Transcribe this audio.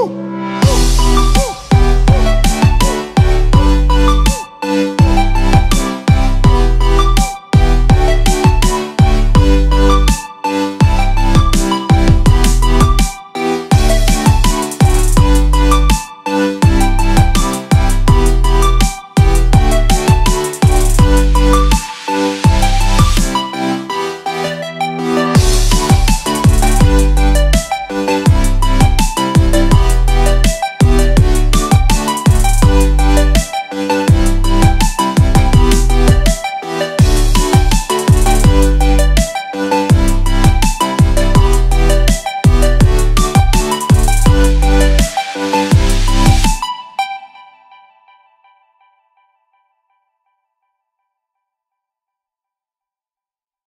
Woo!